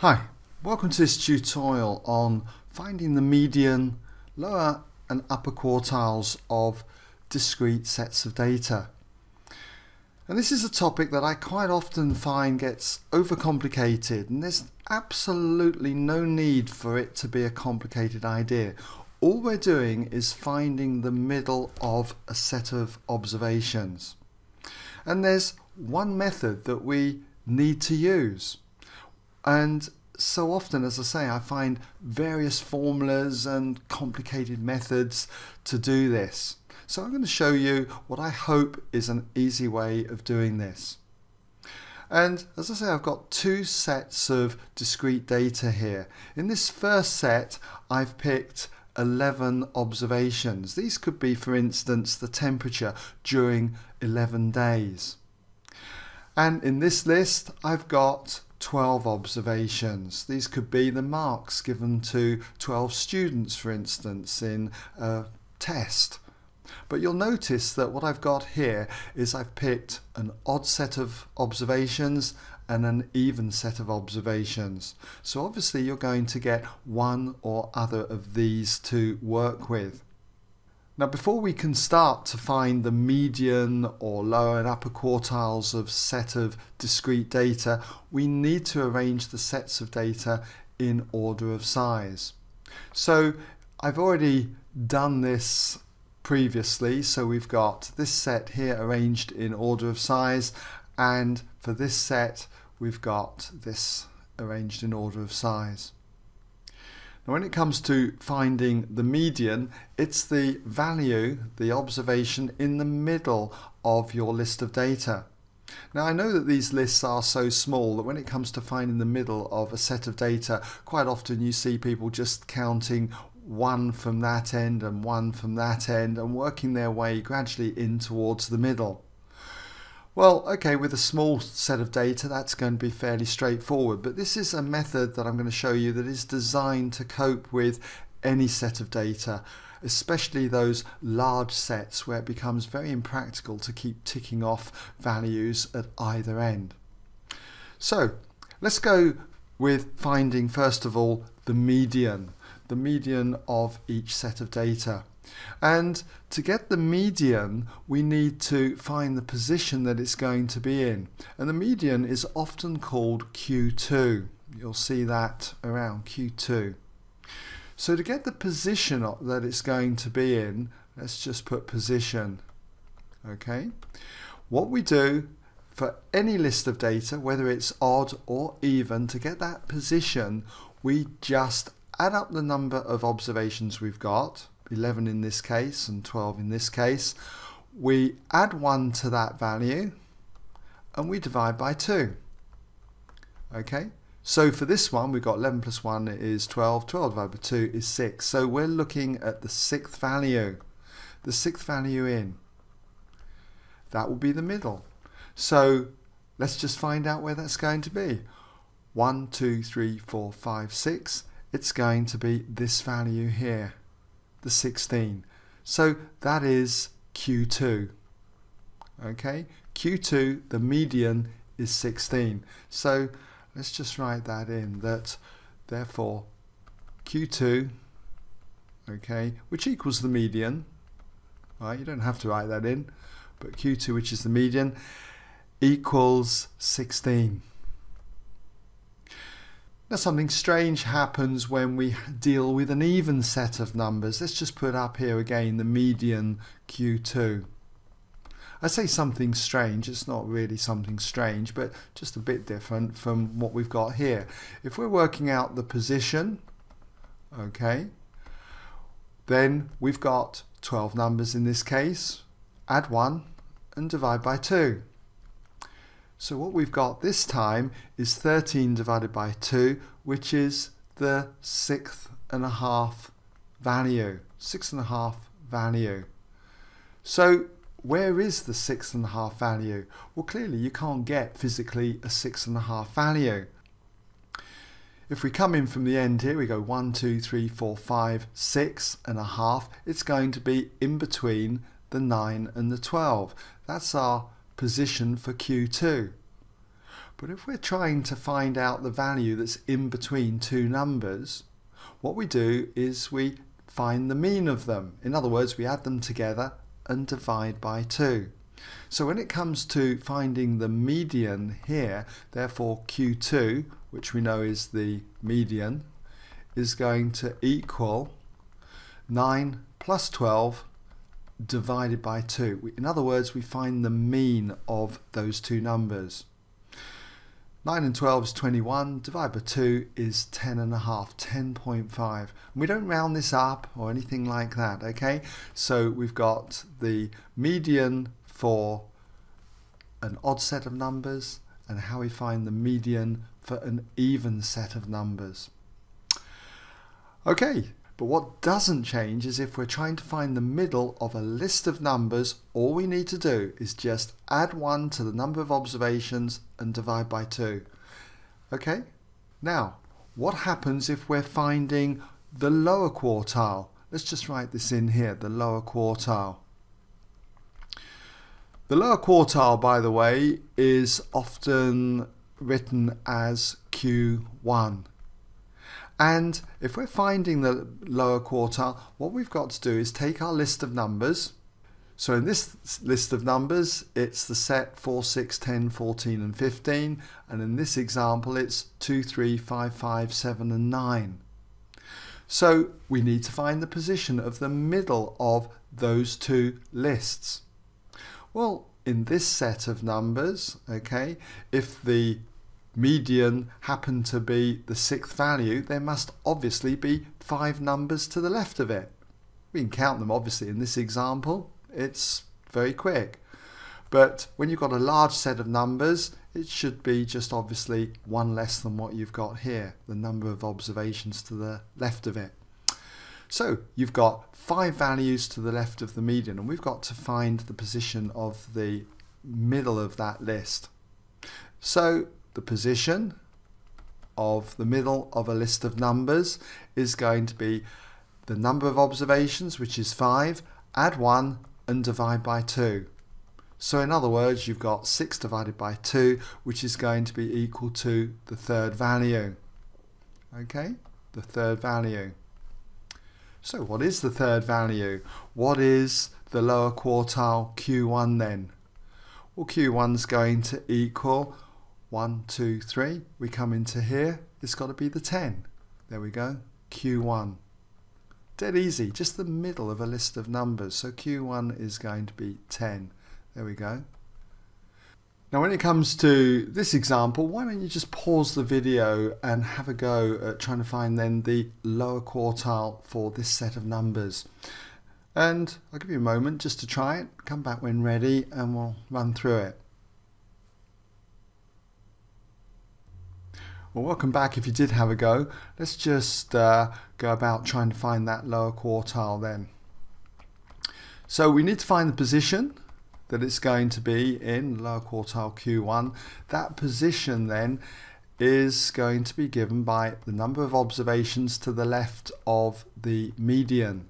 Hi, welcome to this tutorial on finding the median, lower and upper quartiles of discrete sets of data. And this is a topic that I quite often find gets overcomplicated and there's absolutely no need for it to be a complicated idea. All we're doing is finding the middle of a set of observations. And there's one method that we need to use. And so often, as I say, I find various formulas and complicated methods to do this. So I'm going to show you what I hope is an easy way of doing this. And as I say, I've got two sets of discrete data here. In this first set, I've picked 11 observations. These could be, for instance, the temperature during 11 days. And in this list, I've got 12 observations. These could be the marks given to 12 students, for instance, in a test. But you'll notice that what I've got here is I've picked an odd set of observations and an even set of observations. So obviously you're going to get one or other of these to work with. Now before we can start to find the median or lower and upper quartiles of set of discrete data, we need to arrange the sets of data in order of size. So I've already done this previously, so we've got this set here arranged in order of size and for this set we've got this arranged in order of size. Now when it comes to finding the median, it's the value, the observation in the middle of your list of data. Now I know that these lists are so small that when it comes to finding the middle of a set of data, quite often you see people just counting one from that end and one from that end and working their way gradually in towards the middle. Well, okay, with a small set of data, that's going to be fairly straightforward, but this is a method that I'm going to show you that is designed to cope with any set of data, especially those large sets where it becomes very impractical to keep ticking off values at either end. So, let's go with finding, first of all, the median, the median of each set of data. And to get the median, we need to find the position that it's going to be in. And the median is often called Q2. You'll see that around Q2. So to get the position that it's going to be in, let's just put position. Okay. What we do for any list of data, whether it's odd or even, to get that position, we just add up the number of observations we've got 11 in this case and 12 in this case, we add 1 to that value and we divide by 2. Okay, so for this one we've got 11 plus 1 is 12, 12 divided by 2 is 6. So we're looking at the sixth value, the sixth value in. That will be the middle. So let's just find out where that's going to be. 1, 2, 3, 4, 5, 6. It's going to be this value here the 16. So that is Q2. Okay, Q2, the median is 16. So let's just write that in that therefore Q2, okay, which equals the median, right? You don't have to write that in, but Q2, which is the median, equals 16. Now something strange happens when we deal with an even set of numbers. Let's just put up here again the median Q2. I say something strange, it's not really something strange, but just a bit different from what we've got here. If we're working out the position, okay, then we've got 12 numbers in this case, add 1 and divide by 2. So what we've got this time is 13 divided by 2, which is the sixth and a half value. Six and a half value. So where is the six and a half value? Well, clearly you can't get physically a six and a half value. If we come in from the end here, we go one, two, three, four, five, six and a half. It's going to be in between the 9 and the 12. That's our position for Q2. But if we're trying to find out the value that's in between two numbers, what we do is we find the mean of them. In other words, we add them together and divide by 2. So when it comes to finding the median here, therefore Q2, which we know is the median, is going to equal 9 plus 12 divided by 2. In other words, we find the mean of those two numbers. 9 and 12 is 21, divided by 2 is 10 and a half, 10.5. And we don't round this up or anything like that, okay? So we've got the median for an odd set of numbers and how we find the median for an even set of numbers. Okay, but what doesn't change is if we're trying to find the middle of a list of numbers, all we need to do is just add 1 to the number of observations and divide by 2. Okay? Now, what happens if we're finding the lower quartile? Let's just write this in here, the lower quartile. The lower quartile, by the way, is often written as Q1. And if we're finding the lower quartile, what we've got to do is take our list of numbers. So in this list of numbers, it's the set 4, 6, 10, 14 and 15. And in this example, it's 2, 3, 5, 5, 7 and 9. So we need to find the position of the middle of those two lists. Well, in this set of numbers, okay, if the median happen to be the sixth value, there must obviously be five numbers to the left of it. We can count them obviously in this example. It's very quick. But when you've got a large set of numbers, it should be just obviously one less than what you've got here, the number of observations to the left of it. So you've got five values to the left of the median, and we've got to find the position of the middle of that list. So the position of the middle of a list of numbers is going to be the number of observations, which is 5, add 1 and divide by 2. So in other words, you've got 6 divided by 2, which is going to be equal to the third value. Okay, the third value. So what is the third value? What is the lower quartile Q1 then? Well, Q1 is going to equal one, two, three. We come into here. It's got to be the 10. There we go. Q1. Dead easy. Just the middle of a list of numbers. So Q1 is going to be 10. There we go. Now when it comes to this example, why don't you just pause the video and have a go at trying to find then the lower quartile for this set of numbers. And I'll give you a moment just to try it, come back when ready and we'll run through it. Well, welcome back if you did have a go. Let's just uh, go about trying to find that lower quartile then. So we need to find the position that it's going to be in lower quartile Q1. That position then is going to be given by the number of observations to the left of the median.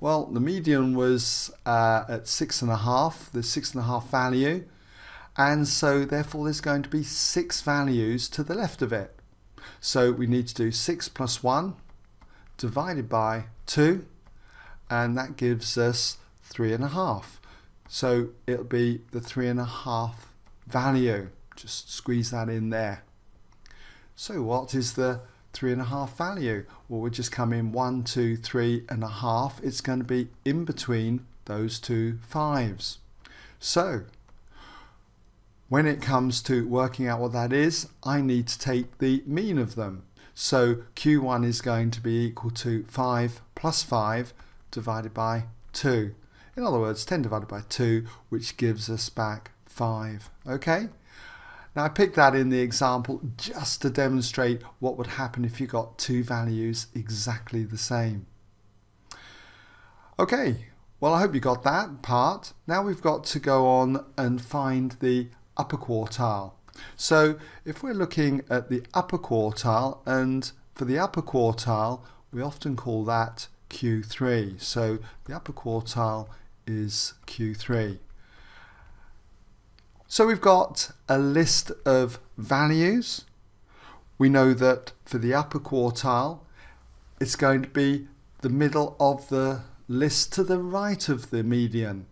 Well, the median was uh, at six and a half, the six and a half value and so therefore there's going to be six values to the left of it. So we need to do 6 plus 1 divided by 2 and that gives us 3.5. So it'll be the 3.5 value. Just squeeze that in there. So what is the three and a half value? Well, we just come in one, two, three and a half. It's going to be in between those two fives. So when it comes to working out what that is, I need to take the mean of them. So Q1 is going to be equal to 5 plus 5 divided by 2. In other words, 10 divided by 2, which gives us back 5. Okay? Now I picked that in the example just to demonstrate what would happen if you got two values exactly the same. Okay, well I hope you got that part. Now we've got to go on and find the upper quartile. So if we're looking at the upper quartile and for the upper quartile we often call that Q3. So the upper quartile is Q3. So we've got a list of values. We know that for the upper quartile, it's going to be the middle of the list to the right of the median.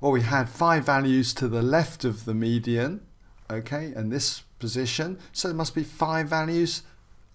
Well, we had five values to the left of the median, okay, in this position, so there must be five values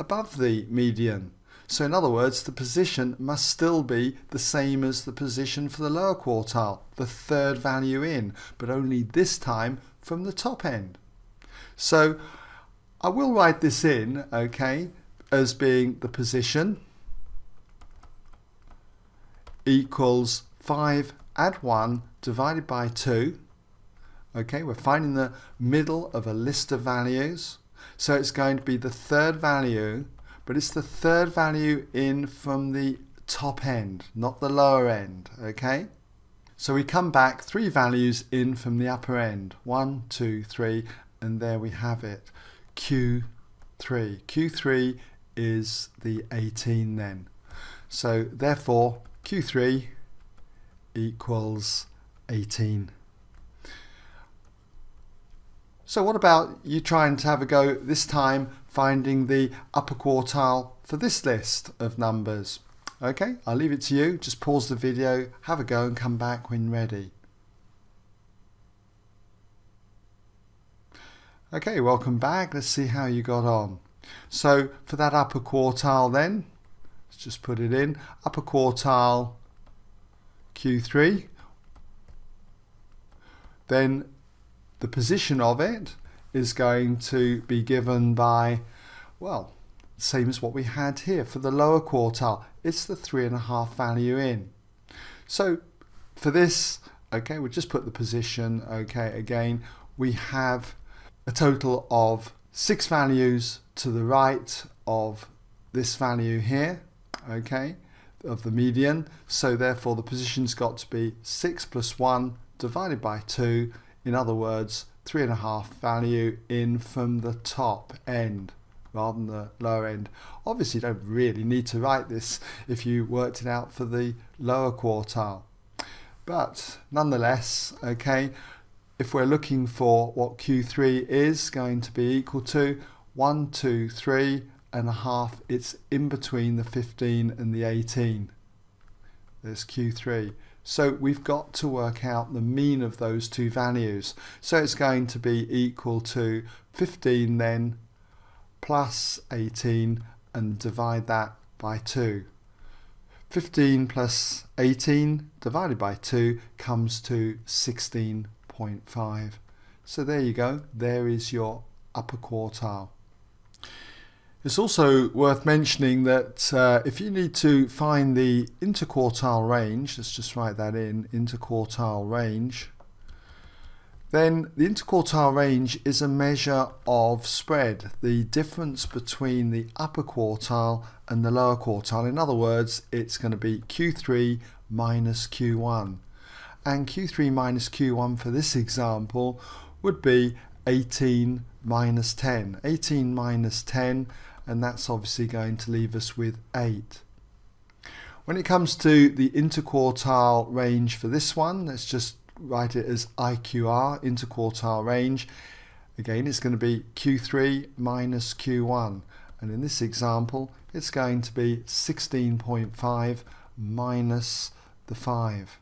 above the median. So in other words, the position must still be the same as the position for the lower quartile, the third value in, but only this time from the top end. So I will write this in, okay, as being the position equals 5 add 1 divided by 2. Okay, we're finding the middle of a list of values. So it's going to be the third value but it's the third value in from the top end, not the lower end, okay? So we come back three values in from the upper end, one, two, three, and there we have it, Q3. Q3 is the 18 then. So therefore, Q3 equals 18. So what about you trying to have a go this time finding the upper quartile for this list of numbers? Okay, I'll leave it to you. Just pause the video, have a go and come back when ready. Okay, welcome back. Let's see how you got on. So for that upper quartile then, let's just put it in. Upper quartile Q3. Then the position of it is going to be given by, well, same as what we had here for the lower quartile. It's the three and a half value in. So for this, okay, we'll just put the position, okay, again, we have a total of six values to the right of this value here, okay, of the median. So therefore the position's got to be 6 plus 1 divided by 2 in other words, three and a half value in from the top end rather than the lower end. Obviously, you don't really need to write this if you worked it out for the lower quartile. But nonetheless, okay, if we're looking for what Q3 is going to be equal to, 1, 2, 3 and a half, it's in between the 15 and the 18. There's Q3. So we've got to work out the mean of those two values. So it's going to be equal to 15 then plus 18 and divide that by 2. 15 plus 18 divided by 2 comes to 16.5. So there you go, there is your upper quartile. It's also worth mentioning that uh, if you need to find the interquartile range, let's just write that in, interquartile range, then the interquartile range is a measure of spread, the difference between the upper quartile and the lower quartile. In other words, it's going to be Q3 minus Q1. And Q3 minus Q1 for this example would be 18 minus 10. 18 minus 10 and that's obviously going to leave us with 8. When it comes to the interquartile range for this one, let's just write it as IQR, interquartile range. Again, it's going to be Q3 minus Q1. And in this example, it's going to be 16.5 minus the 5.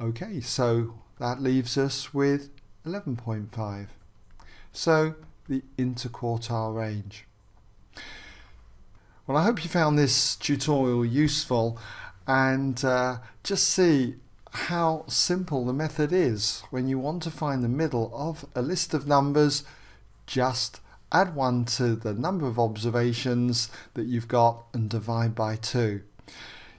Okay, so that leaves us with 11.5. So the interquartile range. Well, I hope you found this tutorial useful and uh, just see how simple the method is. When you want to find the middle of a list of numbers, just add 1 to the number of observations that you've got and divide by 2.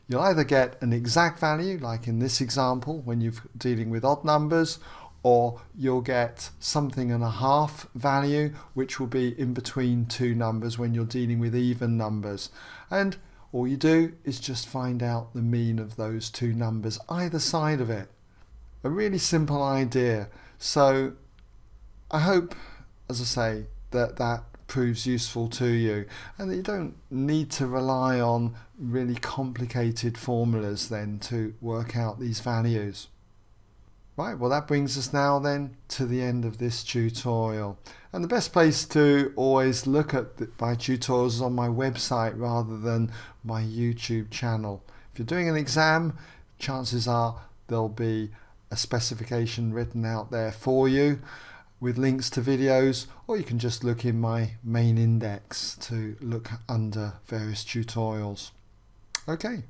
You'll either get an exact value, like in this example when you're dealing with odd numbers, or you'll get something and a half value which will be in between two numbers when you're dealing with even numbers. And all you do is just find out the mean of those two numbers either side of it. A really simple idea. So I hope as I say that that proves useful to you and that you don't need to rely on really complicated formulas then to work out these values Right, well that brings us now then to the end of this tutorial. And the best place to always look at my tutorials is on my website rather than my YouTube channel. If you're doing an exam, chances are there'll be a specification written out there for you with links to videos or you can just look in my main index to look under various tutorials. Okay,